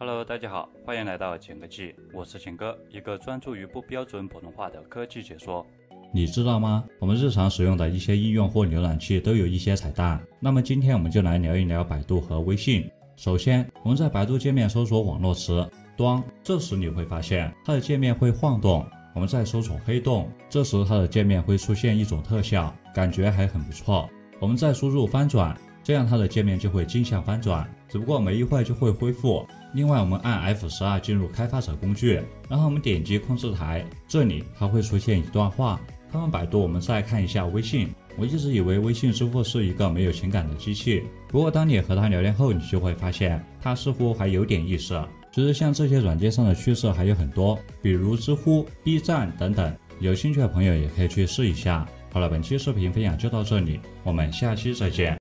Hello，大家好，欢迎来到简科技，我是简哥，一个专注于不标准普通话的科技解说。你知道吗？我们日常使用的一些应用或浏览器都有一些彩蛋。那么今天我们就来聊一聊百度和微信。首先，我们在百度界面搜索网络词“端”，这时你会发现它的界面会晃动。我们再搜索“黑洞”，这时它的界面会出现一种特效，感觉还很不错。我们再输入“翻转”。这样它的界面就会镜像翻转，只不过没一会儿就会恢复。另外，我们按 F 十二进入开发者工具，然后我们点击控制台，这里它会出现一段话。看完百度，我们再看一下微信。我一直以为微信支付是一个没有情感的机器，不过当你和它聊天后，你就会发现它似乎还有点意思。其实像这些软件上的趋势还有很多，比如知乎、B 站等等，有兴趣的朋友也可以去试一下。好了，本期视频分享就到这里，我们下期再见。